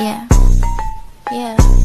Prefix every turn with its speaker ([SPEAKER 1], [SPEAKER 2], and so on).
[SPEAKER 1] Yeah. Yeah.